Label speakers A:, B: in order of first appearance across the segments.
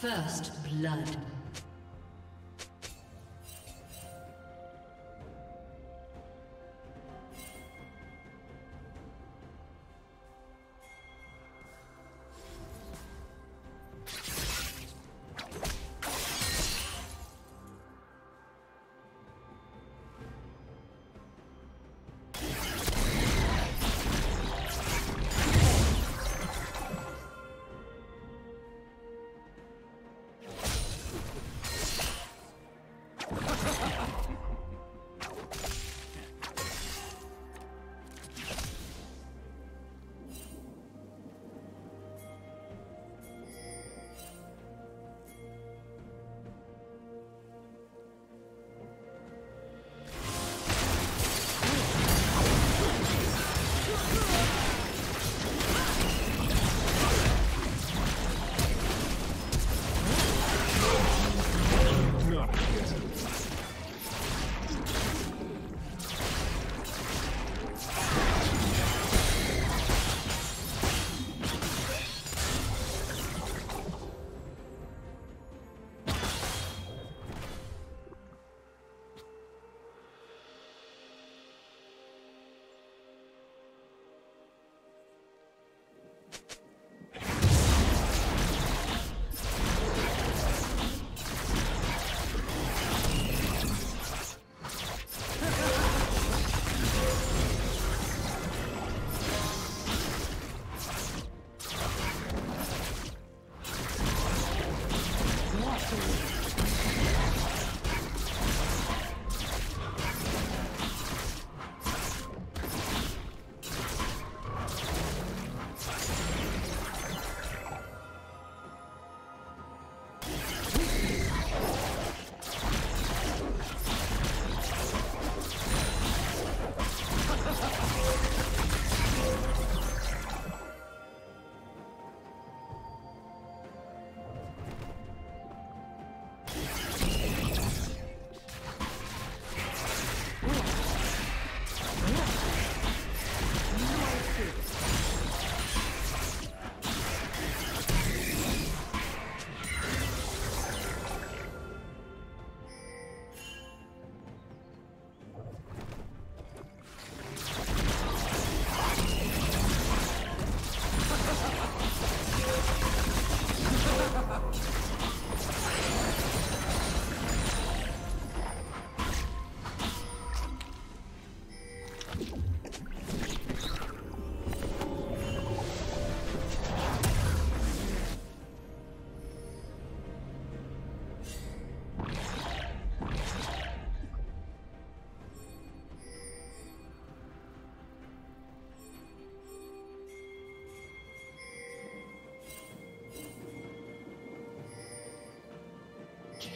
A: First blood.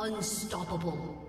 A: Unstoppable.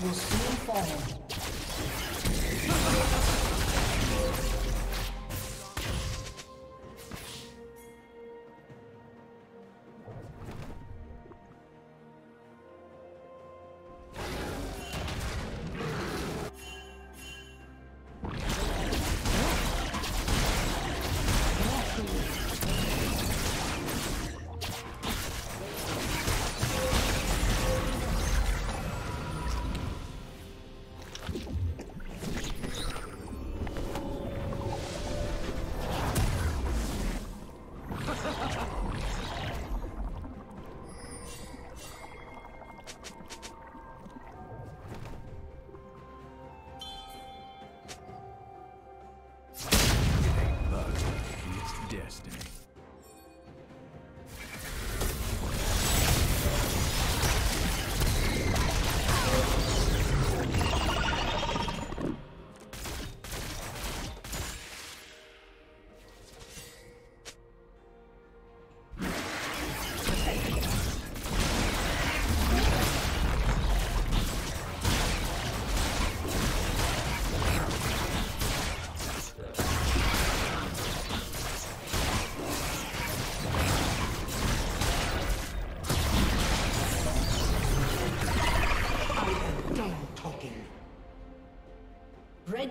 A: Will soon fall.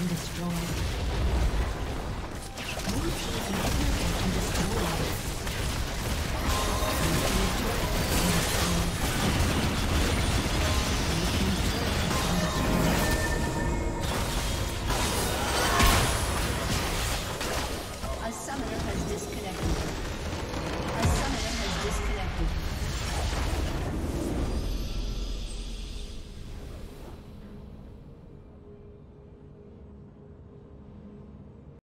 A: been destroyed.